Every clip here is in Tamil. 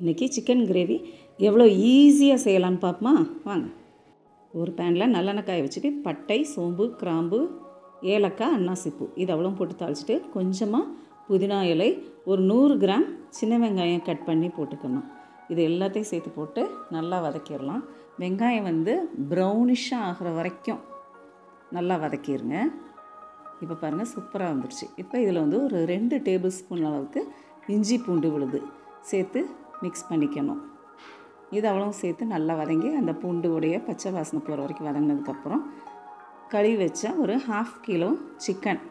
இன்றைக்கி சிக்கன் கிரேவி. எவ்வளோ ஈஸியாக செய்யலான்னு பார்ப்போமா வாங்க. ஒரு பேனில் நல்லெண்ணெய் காய வச்சுட்டு பட்டை சோம்பு கிராம்பு ஏலக்காய் அன்னாசிப்பூ. இது அவ்வளோ போட்டு தாளிச்சிட்டு கொஞ்சமாக புதினா இலை ஒரு நூறு கிராம் சின்ன வெங்காயம் கட் பண்ணி போட்டுக்கணும். இது எல்லாத்தையும் சேர்த்து போட்டு நல்லா வதக்கிடலாம். வெங்காயம் வந்து ப்ரௌனிஷாக ஆகிற வரைக்கும் நல்லா வதக்கிடுங்க இப்போ பாருங்கள் சூப்பராக வந்துடுச்சு இப்போ இதில் வந்து ஒரு ரெண்டு டேபிள் ஸ்பூன் அளவுக்கு இஞ்சி பூண்டு விழுது. சேர்த்து மிக்ஸ் பண்ணிக்கணும். இது அவ்வளோ சேர்த்து நல்லா வதங்கி அந்த பூண்டு உடைய பச்சை வாசனை போகிற வரைக்கும் வதங்கினதுக்கப்புறம் கழுவி வச்ச ஒரு ஹாஃப் கிலோ சிக்கன்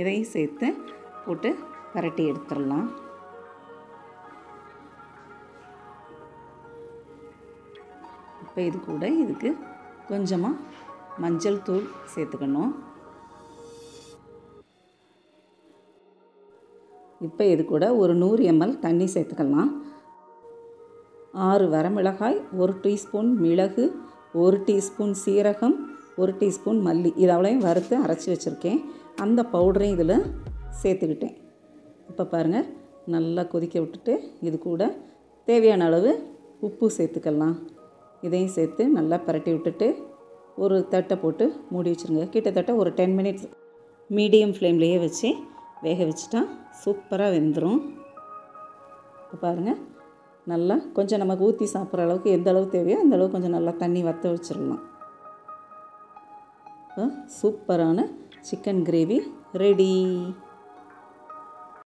இதையும் சேர்த்து போட்டு பரட்டி எடுத்துடலாம். இப்போ இது கூட இதுக்கு கொஞ்சமாக மஞ்சள் தூள் சேர்த்துக்கணும். இப்போ இது கூட ஒரு நூறு எம்எல் தண்ணி சேர்த்துக்கலாம். ஆறு வரமிளகாய் ஒரு டீஸ்பூன் மிளகு ஒரு டீஸ்பூன் சீரகம் ஒரு டீஸ்பூன் மல்லி. இது அவ்வளோயும் வறுத்து அரைச்சி வச்சுருக்கேன். அந்த பவுடரையும் இதில் சேர்த்துக்கிட்டேன். இப்போ பாருங்கள் நல்லா கொதிக்க விட்டுட்டு இது கூட தேவையான அளவு உப்பு சேர்த்துக்கலாம். இதையும் சேர்த்து நல்லா பரட்டி விட்டுட்டு ஒரு தட்டை போட்டு மூடி வச்சுருங்க. கிட்டத்தட்ட ஒரு டென் மினிட்ஸ் மீடியம் ஃப்ளேம்லேயே வச்சு வேக வச்சுட்டா சூப்பராக வெந்துடும் இப்போ பாருங்கள் நல்லா கொஞ்சம் நமக்கு ஊற்றி சாப்பிட்ற அளவுக்கு எந்த அளவு தேவையோ அந்த அளவுக்கு கொஞ்சம் நல்லா தண்ணி வற்ற வச்சிடலாம். சூப்பரான சிக்கன் கிரேவி ரெடி.